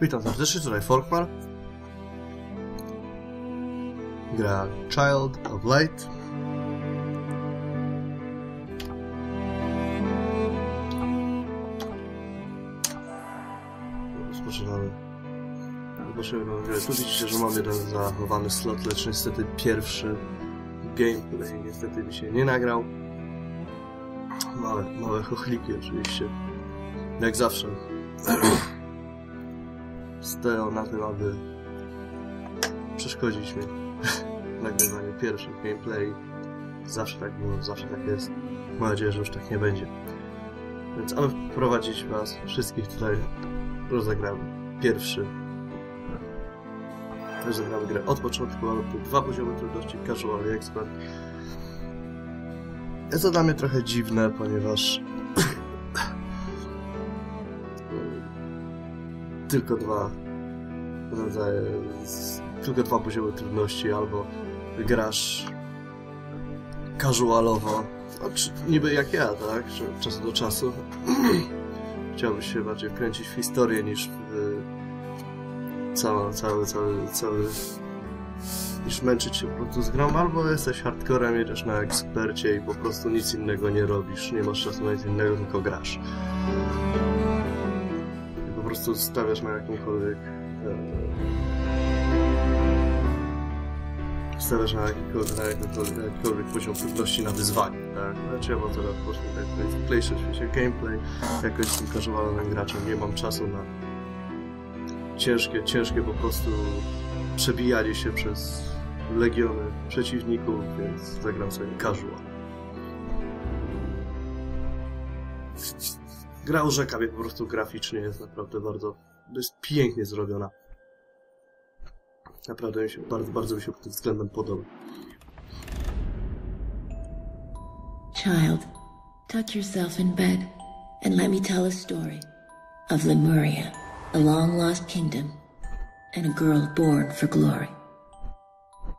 Witam serdecznie, tutaj Forkmar. Gra Child of Light. Rozpoczynamy. Rozpoczynamy grę. Tu widzicie, że mam jeden zachowany slot, lecz niestety pierwszy gameplay niestety mi się nie nagrał. Małe, małe chochliki oczywiście. Jak zawsze. Stoją na tym, aby przeszkodzić mi nagrywaniu pierwszych gameplay. Zawsze tak było, zawsze tak jest. Mam nadzieję, że już tak nie będzie. Więc aby wprowadzić was wszystkich tutaj, rozegramy pierwszy rozegramy grę od początku, ale tu dwa poziomy trudności, casual i expert. Jest to dla mnie trochę dziwne, ponieważ tylko dwa rodzaje, tylko dwa poziomy trudności, albo grasz casualowo, znaczy, niby jak ja, tak, od czasu do czasu. Chciałbyś się bardziej wkręcić w historię niż w cały, cały, cały, cały niż męczyć się po prostu z grą, albo jesteś hardcorem, jedziesz na ekspercie i po prostu nic innego nie robisz, nie masz czasu na nic innego, tylko grasz. Prostu stawiasz na jakimkolwiek e, stawiasz na jakikolwiek, na jakikolwiek, jakikolwiek poziom trudności na wyzwanie, tak? Znaczy ja mam teraz po prostu tak w świecie gameplay, jako jestem casualnym graczem, nie mam czasu na ciężkie, ciężkie po prostu przebijanie się przez legiony przeciwników, więc zagram sobie casual. Gra urzeka mnie po prostu graficznie, jest naprawdę bardzo, jest pięknie zrobiona. Naprawdę mi się, bardzo, bardzo mi się pod tym względem podoba. Child, tuck yourself in bed and let me tell a story of Lemuria, a long lost kingdom, and a girl born for glory.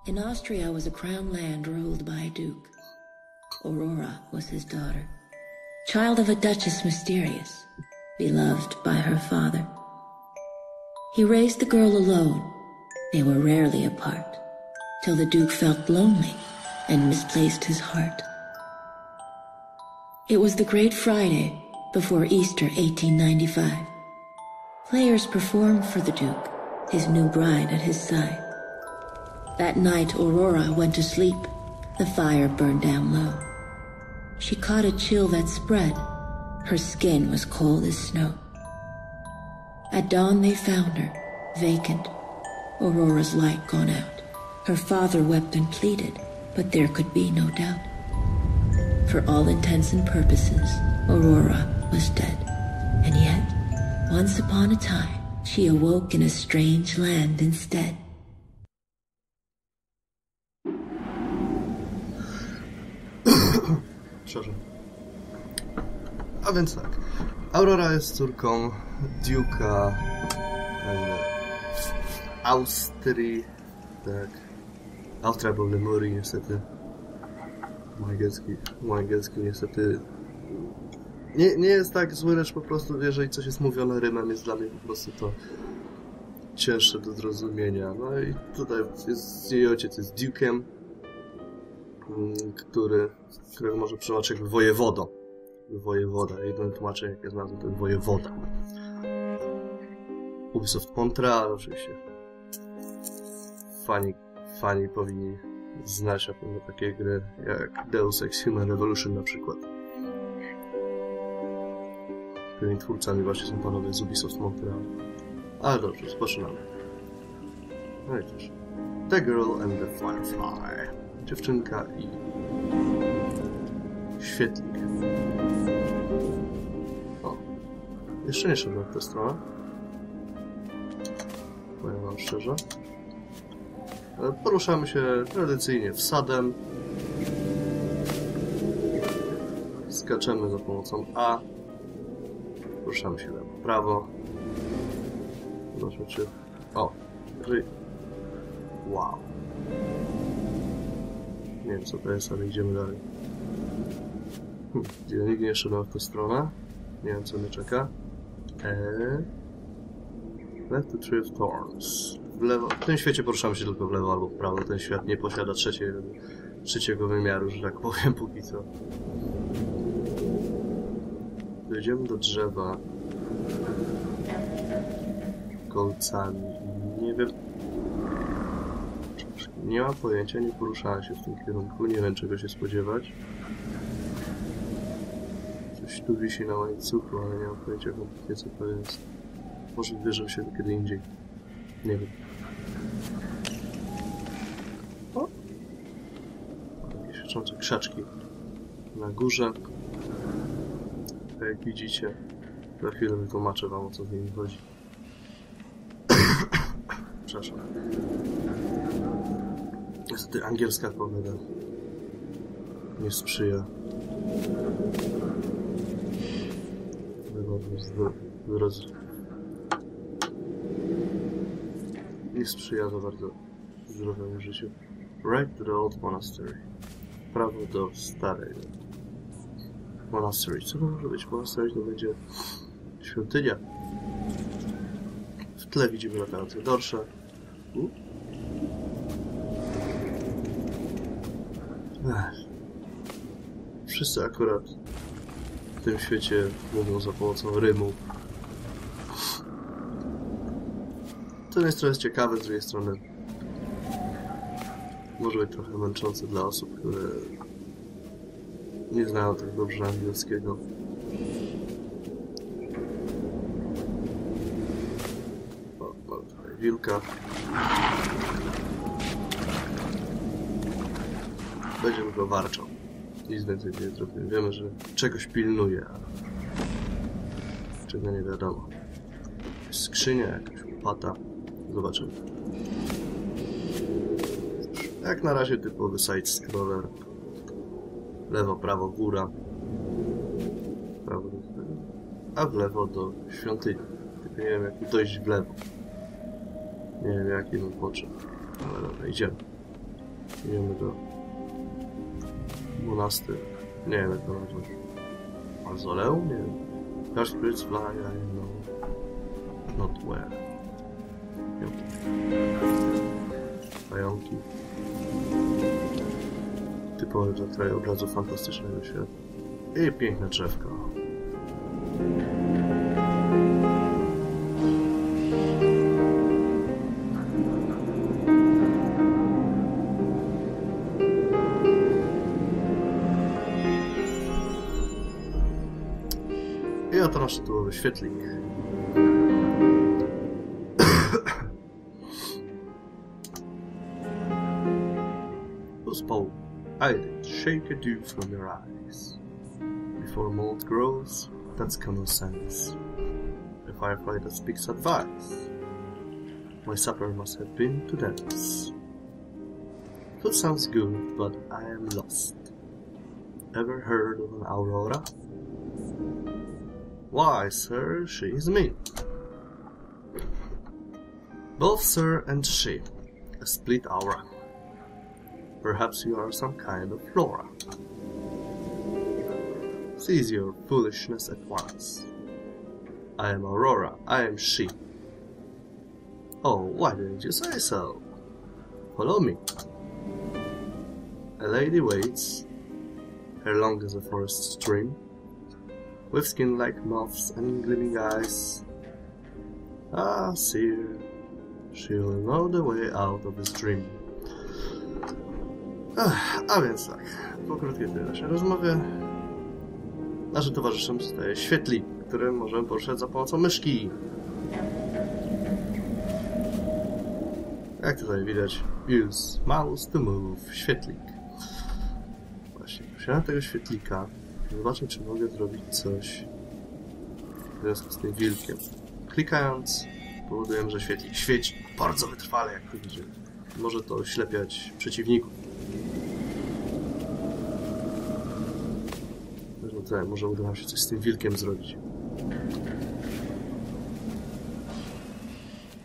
In Austria was a crown land ruled by a duke. Aurora was his daughter, child of a duchess mysterious, beloved by her father. He raised the girl alone. They were rarely apart, till the duke felt lonely and misplaced his heart. It was the Great Friday before Easter 1895. Players performed for the Duke, his new bride at his side. That night, Aurora went to sleep. The fire burned down low. She caught a chill that spread. Her skin was cold as snow. At dawn, they found her, vacant, Aurora's light gone out. Her father wept and pleaded, but there could be no doubt. For all intents and purposes, Aurora was dead. And yet, once upon a time, she awoke in a strange land instead. Przepraszam. A więc tak. Aurora jest córką Duke'a Austrii. Tak. Austria był Lemurii, niestety. Angielski, angielski niestety nie, nie jest tak zły, lecz po prostu jeżeli coś jest mówione rymem, jest dla mnie po prostu to cięższe do zrozumienia. No i tutaj jest, jej ojciec jest Duke'em, który, którego może przetłumaczyć jakby wojewodą. Wojewoda. Jedyne tłumaczenie, jakie znalazłem, to jest wojewoda. Ubisoft Montreal oczywiście. Fani, fani powinni znać na pewno takie gry jak Deus Ex Human Revolution na przykład. Którymi twórcami właśnie są panowie z Ubisoft Montreal. Ale dobrze, rozpoczynamy. No i cóż. The Girl and the Firefly. Dziewczynka i świetlik. O. Jeszcze nie szedłem w tę stronę. Powiem wam szczerze. E, Poruszamy się tradycyjnie wsadem. Skaczemy za pomocą A. Poruszamy się lewo, prawo. Zobaczmy czy... O! Ry... Wow. Nie wiem co to jest, ale idziemy dalej. Hm, ja nigdy nie szedłem w tę stronę. Nie wiem co mnie czeka. Eee... Left to Tree of Thorns. W lewo. W tym świecie poruszamy się tylko w lewo albo w prawo. Ten świat nie posiada trzeciego, trzeciego wymiaru, że tak powiem, póki co. Dojdziemy do drzewa kolcami nie wiem... Nie mam pojęcia, nie poruszałem się w tym kierunku, nie wiem czego się spodziewać. Coś tu wisi na łańcuchu, ale nie mam pojęcia kompletnie co to jest. Może wierzę się kiedy indziej. Nie wiem. O! Jakieś świecące krzaczki na górze. Tak jak widzicie, za chwilę wytłumaczę wam o co z nimi chodzi. Przepraszam. Niestety angielska pogoda nie sprzyja nie sprzyja za bardzo zdrowemu życiu. Right to the old monastery. Prawo do starego monastery. Co to może być? Monastery to będzie świątynia. W tle widzimy latające dorsze. Wszyscy akurat w tym świecie mówią za pomocą rymu. To jest trochę ciekawe, z drugiej strony może być trochę męczące dla osób, które nie znają tak dobrze angielskiego. O, wilka. Będziemy go warczał. Nic więcej nie zrobimy. Wiemy, że czegoś pilnuje, ale czego nie wiadomo. Skrzynia, jakaś łopata. Zobaczymy. Jak na razie typowy side-scroller. Lewo, prawo, góra. Prawo do tego. A w lewo do świątyni. Tylko nie wiem jak dojść w lewo. Nie wiem jaki mam potrzeb. Ale dobra, idziemy. Idziemy do monastery. Nie wiem jak to nazwać. Mauzoleum? Nie wiem. Gosh, spirits fly, I know. Not where. Pająki. Typowe dla krajobrazu fantastycznego świata. I piękne drzewko. Nasz tytułowy świetlik. Whose shake a dew from your eyes. Before mold grows, that's common sense. A firefly that speaks advice. My supper must have been to dance. Food sounds good, but I am lost. Ever heard of an aurora? Why, sir, she is me. Both sir and she, a split aura. Perhaps you are some kind of flora. Cease your foolishness at once. I am Aurora, I am she. Oh, why didn't you say so? Follow me. A lady waits, her long as a forest stream, with skin like moths and gleaming eyes. Ah, see she'll know the way out of this dream. Ach, a więc tak, po krótkiej tej naszej rozmowie naszym towarzyszem zostaje świetlik, którym możemy poruszać za pomocą myszki. Jak tutaj widać, use mouse to move, świetlik. Właśnie, wziąłem tego świetlika, zobaczę czy mogę zrobić coś w związku z tym wilkiem. Klikając powodujemy, że świetlik świeci bardzo wytrwale, jak widzimy. Może to oślepiać przeciwników. No może uda nam się coś z tym wilkiem zrobić.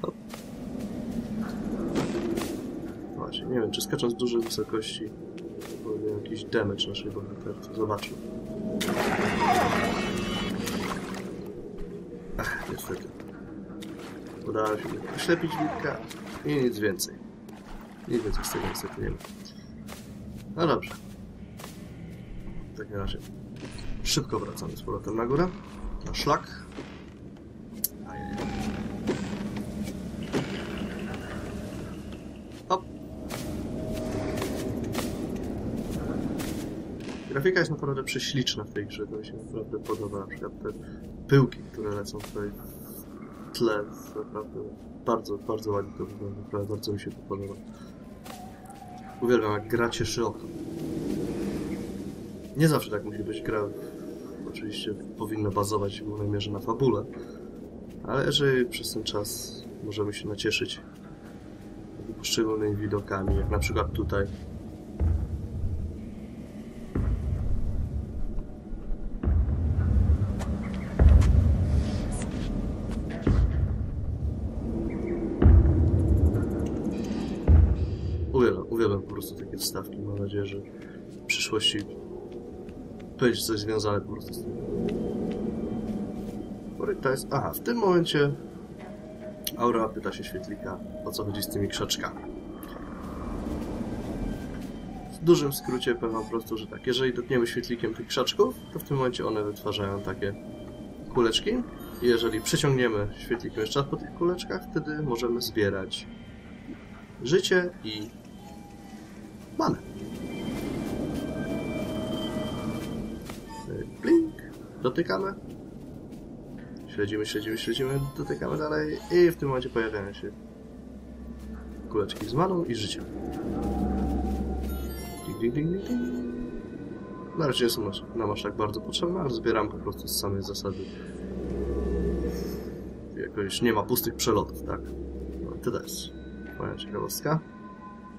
Hop. Właśnie, nie wiem, czy skacząc z dużej wysokości jakiś damage naszej bohaterce. Zobaczmy. Ach, niestety. Udało się oślepić wilka i nic więcej. Nic więcej z tego niestety nie ma. No dobrze. W takim razie szybko wracamy z powrotem na górę. Na szlak. Grafika jest naprawdę prześliczna w tej grze, to mi się naprawdę podoba. Na przykład te pyłki, które lecą tutaj w tle, naprawdę bardzo, bardzo ładnie to wygląda, naprawdę bardzo mi się to podoba. Uwielbiam, jak gra cieszy oko. Nie zawsze tak musi być gra. Oczywiście powinna bazować w głównej mierze na fabule, ale jeżeli przez ten czas możemy się nacieszyć poszczególnymi widokami, jak na przykład tutaj, wstawki. Mam nadzieję, że w przyszłości będzie coś związane po prostu z tym. To jest... Aha, w tym momencie Aura pyta się świetlika, o co chodzi z tymi krzaczkami. W dużym skrócie powiem po prostu, że tak, jeżeli dotkniemy świetlikiem tych krzaczków, to w tym momencie one wytwarzają takie kuleczki. I jeżeli przeciągniemy świetlikiem jeszcze raz po tych kuleczkach, wtedy możemy zbierać życie i manę. Blink. Dotykamy. Śledzimy, śledzimy, śledzimy, dotykamy dalej i w tym momencie pojawiają się kuleczki z maną i życiem. Ding, ding, ding, ding, ding. Na razie są nam aż tak bardzo potrzebne, ale zbieram po prostu z samej zasady. Jakoś nie ma pustych przelotów, tak? No, tyle jest. Moja ciekawostka.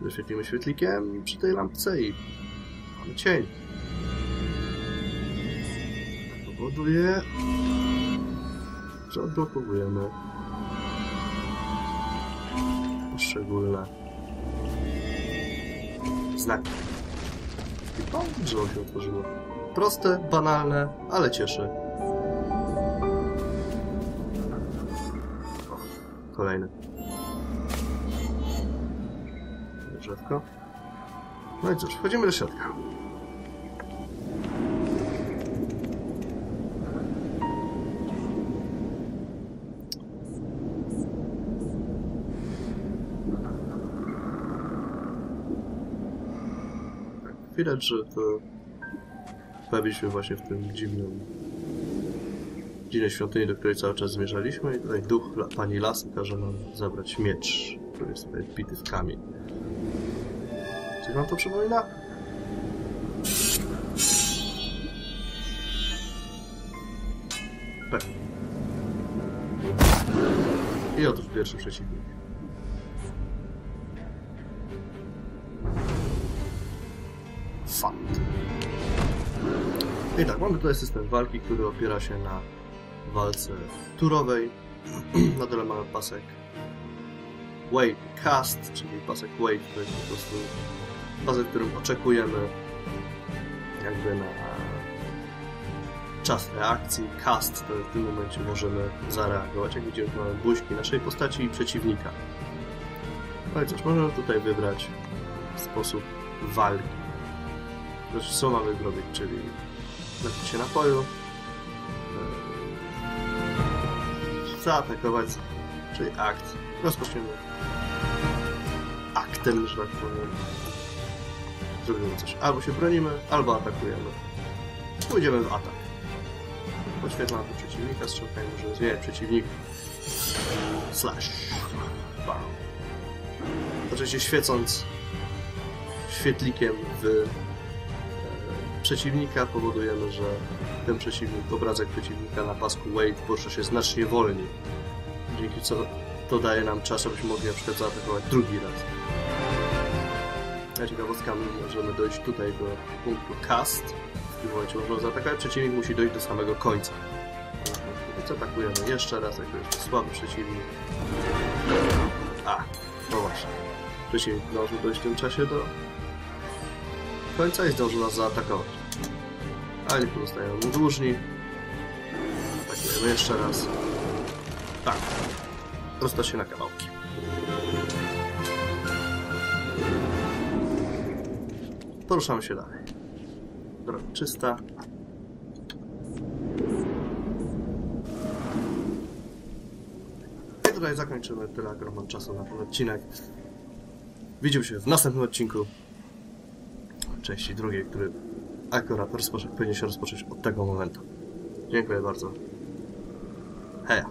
Wyświetlimy świetlikiem przy tej lampce i mamy cień. To powoduje, że odblokowujemy poszczególne znaki. I o, drzewo się otworzyło. Proste, banalne, ale cieszy. Kolejne. Drzewko. No i cóż, wchodzimy do środka. Widać, że to bawiliśmy właśnie w tym dziwnym dziwnej świątyni, do której cały czas zmierzaliśmy i tutaj duch pani Lasy każe nam zabrać miecz, który jest tutaj wbity w kamień. Coś wam to przypomina? Pewnie. I otóż pierwszy przeciwnik. Fant. I tak, mamy tutaj system walki, który opiera się na walce turowej. na dole mamy pasek Wait Cast, czyli pasek to jest po prostu pasek, w którym oczekujemy jakby na czas reakcji. Cast to w tym momencie możemy zareagować. Jak widzimy, mamy buźki naszej postaci i przeciwnika. No i cóż, możemy tutaj wybrać sposób walki. Znaczy, co mamy zrobić, czyli napicie napoju, e, zaatakować, czyli akt. Rozpoczniemy aktem, że tak powiem. Zrobimy coś. Albo się bronimy, albo atakujemy. Pójdziemy w atak. Podświetlam tu przeciwnika, strzałkami możemy zmieniać przeciwnik. Slash. Bam. Oczywiście świecąc świetlikiem w e, przeciwnika powodujemy, że ten przeciwnik, obrazek przeciwnika na pasku Wait porusza się znacznie wolniej. Dzięki co to daje nam czas, abyśmy mogli na przykład zaatakować drugi raz. Ciekawostkami możemy dojść tutaj do punktu cast. W tym momencie można zaatakować. Przeciwnik musi dojść do samego końca. Więc atakujemy jeszcze raz, jak jest słaby przeciwnik. A, no właśnie. Przeciwnik zdążył dojść w tym czasie do końca i zdążył nas zaatakować. A nie pozostają mu dłużni. Atakujemy jeszcze raz. Tak. rozpadł się na kawałki. Poruszamy się dalej. Droga czysta. I tutaj zakończymy tyle, akurat mam czasu na ten odcinek. Widzimy się w następnym odcinku. Części drugiej, który akurat rozpoczę, powinien się rozpocząć od tego momentu. Dziękuję bardzo. Heja.